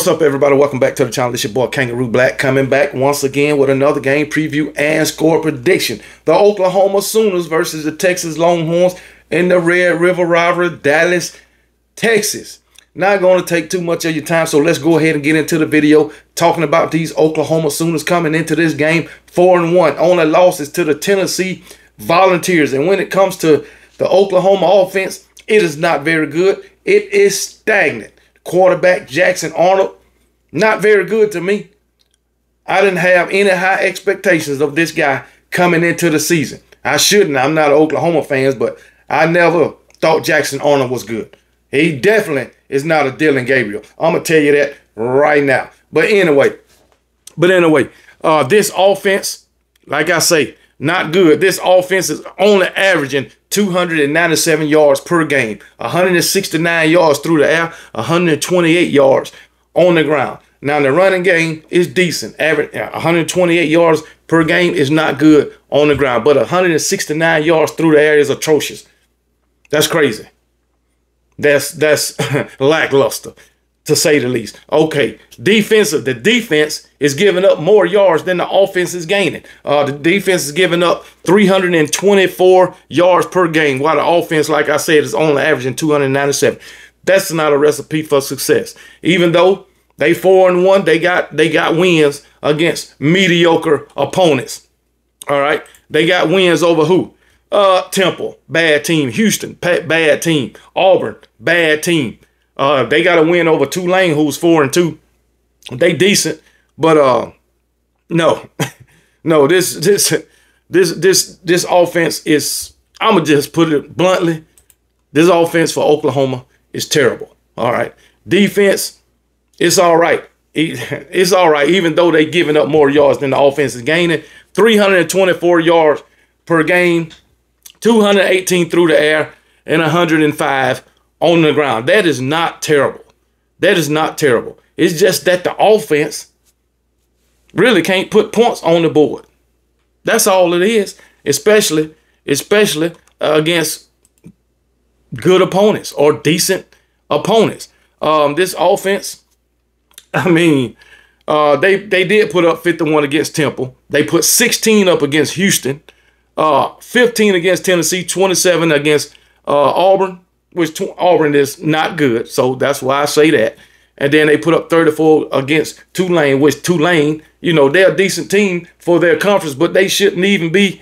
What's up, everybody? Welcome back to the channel. It's your boy Kangaroo Black coming back once again with another game preview and score prediction. The Oklahoma Sooners versus the Texas Longhorns in the Red River Rivalry, Dallas, Texas. Not going to take too much of your time, so let's go ahead and get into the video talking about these Oklahoma Sooners coming into this game four and one. Only losses to the Tennessee Volunteers, and when it comes to the Oklahoma offense, it is not very good. It is stagnant quarterback Jackson Arnold, not very good to me. I didn't have any high expectations of this guy coming into the season. I shouldn't. I'm not an Oklahoma fan, but I never thought Jackson Arnold was good. He definitely is not a Dillon Gabriel. I'm gonna tell you that right now. But anyway, but anyway, uh, this offense, like I say, not good. This offense is only averaging 297 yards per game, 169 yards through the air, 128 yards on the ground. Now the running game is decent. Average 128 yards per game is not good on the ground, but 169 yards through the air is atrocious. That's crazy. That's that's lackluster to say the least. Okay, defensive. The defense is giving up more yards than the offense is gaining. Uh, the defense is giving up 324 yards per game, while the offense, like I said, is only averaging 297. That's not a recipe for success. Even though they four and one, they got they got wins against mediocre opponents. All right, they got wins over who? Uh, Temple, bad team. Houston, bad team. Auburn, bad team. Uh, they got a win over Tulane, who's four and two. They decent, but uh, no, no. This this this this this offense is. I'm gonna just put it bluntly. This offense for Oklahoma is terrible. All right, defense, it's all right. It's all right, even though they giving up more yards than the offense is gaining. 324 yards per game, 218 through the air, and 105 on the ground. That is not terrible. That is not terrible. It's just that the offense really can't put points on the board. That's all it is, especially especially against good opponents or decent opponents. Um, this offense, I mean, uh, they they did put up 51 against Temple. They put 16 up against Houston, uh, 15 against Tennessee, 27 against uh, Auburn, which Auburn is not good. So that's why I say that. And then they put up 34 against Tulane, which Tulane, you know, they're a decent team for their conference, but they shouldn't even be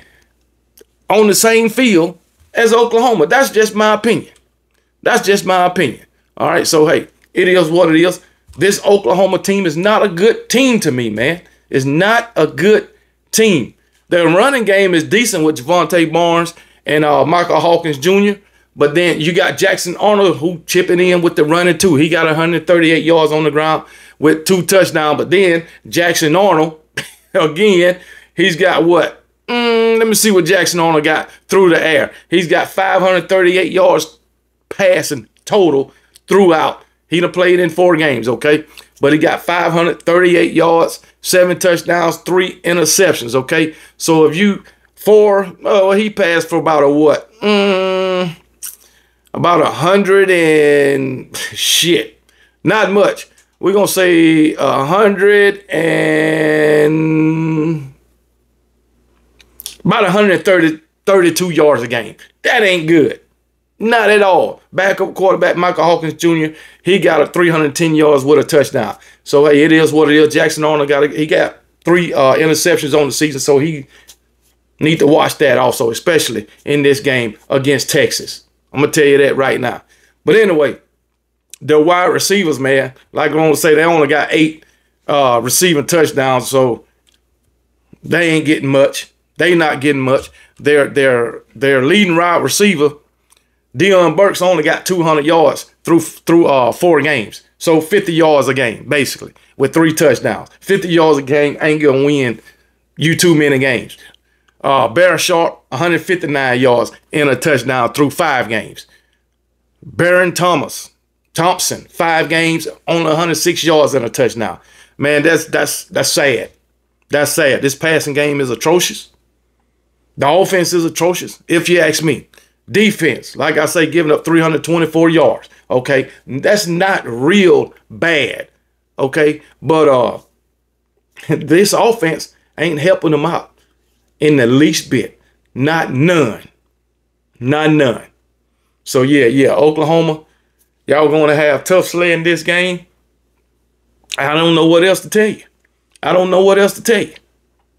on the same field as Oklahoma. That's just my opinion. That's just my opinion. All right. So, hey, it is what it is. This Oklahoma team is not a good team to me, man. It's not a good team. Their running game is decent with Jovantae Barnes and uh, Michael Hawkins Jr. But then you got Jackson Arnold who chipping in with the running too. He got 138 yards on the ground with two touchdowns. But then Jackson Arnold, again, he's got what? Mm, let me see what Jackson Arnold got through the air. He's got 538 yards passing total throughout. He done played in four games, okay? But he got 538 yards, seven touchdowns, three interceptions, okay? So if you four, oh, he passed for about a what? Mm, about a hundred and shit, not much. We're gonna say a hundred and about 130, 32 yards a game. That ain't good. Not at all. Backup quarterback Michael Hawkins Jr. He got a 310 yards with a touchdown. So hey, it is what it is. Jackson Arnold got a, he got three uh, interceptions on the season, so he need to watch that also, especially in this game against Texas. I'm gonna tell you that right now. But anyway, the wide receivers, man, like I want to say, they only got eight uh, receiving touchdowns, so they ain't getting much. They not getting much. Their their their leading wide receiver, Deion Burks, only got 200 yards through through uh, four games. So 50 yards a game, basically, with three touchdowns. 50 yards a game ain't gonna win you too many games. Uh, Barrett Sharp, 159 yards in a touchdown through five games. Baron Thomas, Thompson, five games, only 106 yards in a touchdown. Man, that's that's that's sad. That's sad. This passing game is atrocious. The offense is atrocious, if you ask me. Defense, like I say, giving up 324 yards. Okay, that's not real bad Okay, but uh, this offense ain't helping them out in the least bit. Not none. Not none. So yeah, yeah, Oklahoma, y'all going to have tough sledding this game. I don't know what else to tell you. I don't know what else to tell you.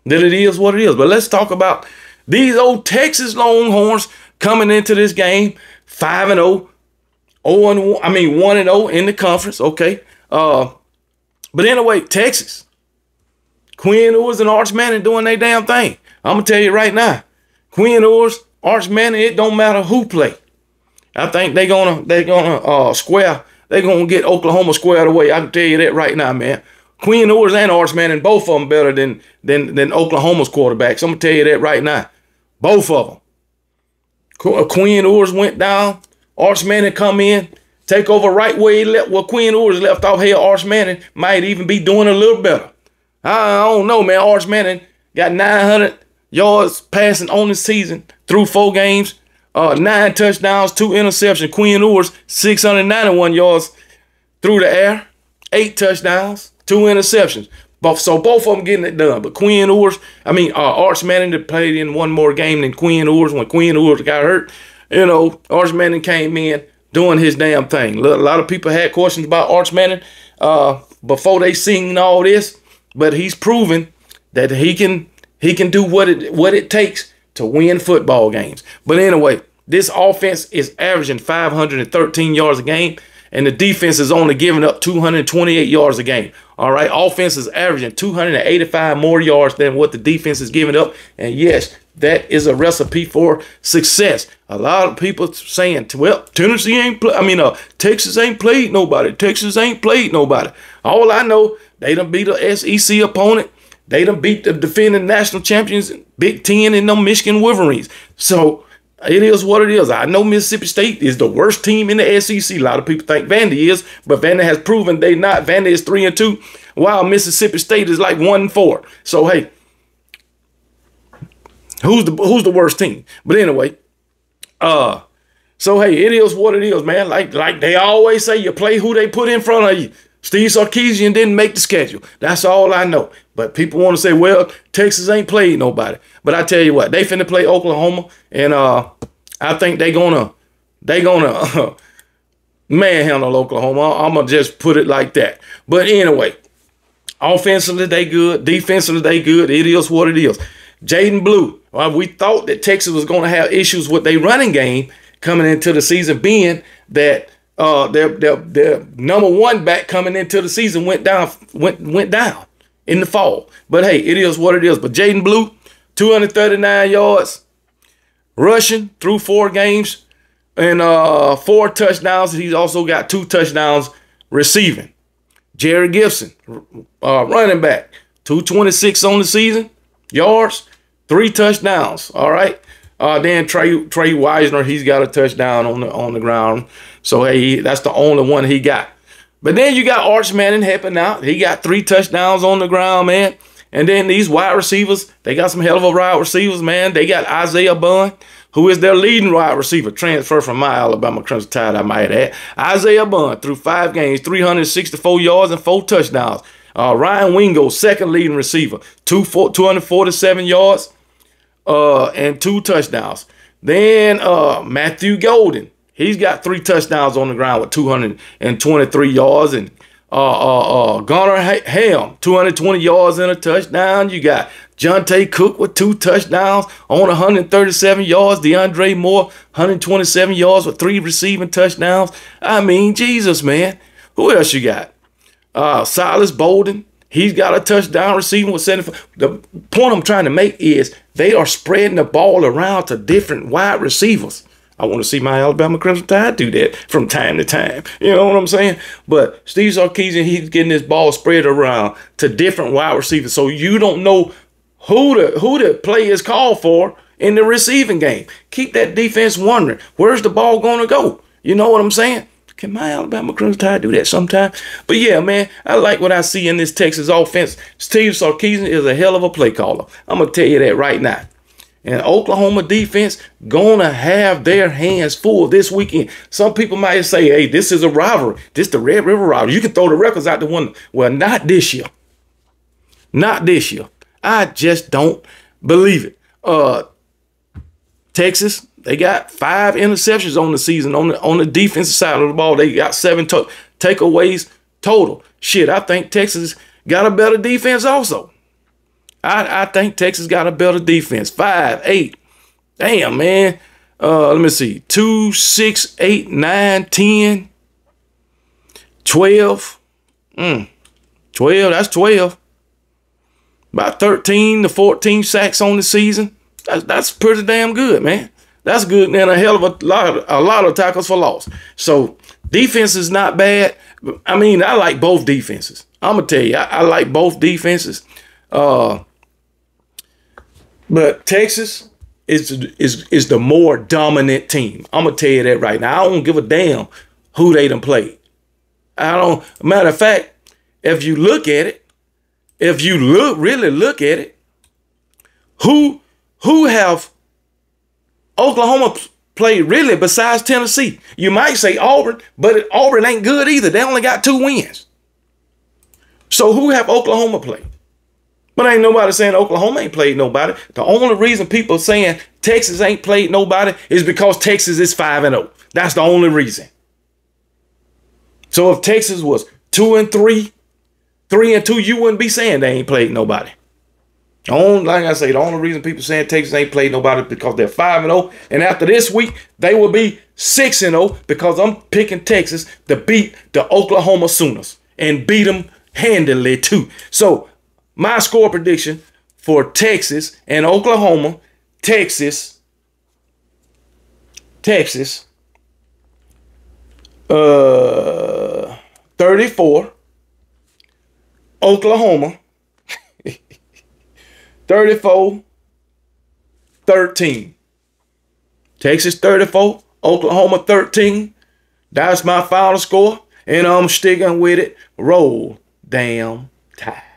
That it is what it is. But let's talk about these old Texas Longhorns coming into this game 5 and 0. 0 and 1, I mean 1 and 0 in the conference, okay? Uh but anyway, Texas. Quinn Ewers and Arch and doing their damn thing. I'm gonna tell you right now. Quinn Ewers, Arch Manning, it don't matter who play. I think they gonna they gonna uh square they gonna get Oklahoma squared away. I can tell you that right now, man. Quinn Ewers and Arch Manning, both of them better than than than Oklahoma's quarterbacks. I'm gonna tell you that right now. Both of them. Uh, Quinn Ewers went down. Arch Manning come in, take over right where he left. Well, Quinn Ewers left off here. Arch Manning might even be doing a little better. I don't know, man. Arch Manning got 900 yards passing on the season through four games, uh, nine touchdowns, two interceptions. Quinn Ewers 691 yards through the air, eight touchdowns, two interceptions. But so both of them getting it done. But Quinn Ewers, I mean, uh, Arch Manning played in one more game than Quinn Ewers when Quinn Ewers got hurt. You know, Arch Manning came in doing his damn thing. A lot of people had questions about Arch Manning uh, before they seen all this, but he's proven that he can he can do what it what it takes to win football games. But anyway, this offense is averaging 513 yards a game and the defense is only giving up 228 yards a game. All right, offense is averaging 285 more yards than what the defense is giving up. And yes, that is a recipe for success. A lot of people saying, well, Tennessee ain't play. I mean, uh, Texas ain't played nobody. Texas ain't played nobody. All I know, they done beat a SEC opponent. They done beat the defending national champions, Big Ten, and the Michigan Wolverines. So it is what it is. I know Mississippi State is the worst team in the SEC. A lot of people think Vandy is, but Vandy has proven they not. Vandy is three and two, while Mississippi State is like one and four. So hey, who's the who's the worst team? But anyway, uh, so hey, it is what it is, man. Like like they always say, you play who they put in front of you. Steve Sarkisian didn't make the schedule. That's all I know. But people want to say, well, Texas ain't played nobody. But I tell you what, they finna play Oklahoma, and uh, I think they gonna they gonna uh, manhandle Oklahoma. I'm gonna just put it like that. But anyway, offensively they good, defensively they good. It is what it is. Jaydon Blue. Well, we thought that Texas was gonna have issues with their running game coming into the season, being that uh, their, their their number one back coming into the season went down went went down in the fall. But hey, it is what it is. But Jaydon Blue, 239 yards rushing through four games and uh, four touchdowns. He's also got two touchdowns receiving. Jerrick Gibson, uh, running back, 226 on the season, yards, three touchdowns. All right. Uh, then Trey Tre Wisner, he's got a touchdown on the on the ground. So hey, that's the only one he got. But then you got Arch Manning helping out. He got three touchdowns on the ground, man. And then these wide receivers, they got some hell of a wide receivers, man. They got Isaiah Bond, who is their leading wide receiver, transfer from my Alabama Crimson Tide, I might add. Isaiah Bond, through five games, 364 yards and four touchdowns. Uh, Ryan Wingo, second leading receiver, two, four, 247 yards uh, and two touchdowns. Then uh, Matthew Golden, he's got three touchdowns on the ground with 223 yards and uh, uh, uh, Gunnar Helm, 220 yards and a touchdown. You got Johntay Cook with two touchdowns on 137 yards. DeAndre Moore, 127 yards with three receiving touchdowns. I mean, Jesus, man. Who else you got? Uh, Silas Bolden, he's got a touchdown receiving with 75. The point I'm trying to make is they are spreading the ball around to different wide receivers. I want to see my Alabama Crimson Tide do that from time to time. You know what I'm saying? But Steve Sarkisian, he's getting this ball spread around to different wide receivers. So you don't know who the who the play is called for in the receiving game. Keep that defense wondering, where's the ball going to go? You know what I'm saying? Can my Alabama Crimson Tide do that sometime? But yeah, man, I like what I see in this Texas offense. Steve Sarkisian is a hell of a play caller. I'm to tell you that right now. And Oklahoma defense gonna have their hands full this weekend. Some people might say, hey, this is a rivalry. This the Red River rivalry. You can throw the records out the window. Well, not this year. Not this year. I just don't believe it. Uh Texas, they got five interceptions on the season on the on the defensive side of the ball. They got seven to- takeaways total. Shit, I think Texas got a better defense also. I, I think Texas got a better defense. Five, eight. Damn, man. Uh, let me see. Two, six, eight, nine, ten, twelve. Mm. 12, that's 12. About 13 to 14 sacks on the season. That's, that's pretty damn good, man. That's good and a hell of a lot of, a lot of tackles for loss. So defense is not bad. I mean, I like both defenses. I'm gonna tell you, I, I like both defenses. Uh, but Texas is is is the more dominant team. I'm gonna tell you that right now. I don't give a damn who they done played. I don't. Matter of fact, if you look at it, if you look really look at it, who who have Oklahoma played really besides Tennessee? You might say Auburn, but Auburn ain't good either. They only got two wins. So who have Oklahoma played? But ain't nobody saying Oklahoma ain't played nobody. The only reason people saying Texas ain't played nobody is because Texas is 5 and 0. That's the only reason. So if Texas was 2 and 3, 3 and 2, you wouldn't be saying they ain't played nobody. On, like I say, the only reason people saying Texas ain't played nobody because they're 5 and 0. And after this week, they will be 6 and 0 because I'm picking Texas to beat the Oklahoma Sooners and beat them handily too. So my score prediction for Texas and Oklahoma, Texas, Texas, uh, 34, Oklahoma, 34, 13. Texas 34, Oklahoma 13. That's my final score, and I'm sticking with it. Roll damn tide.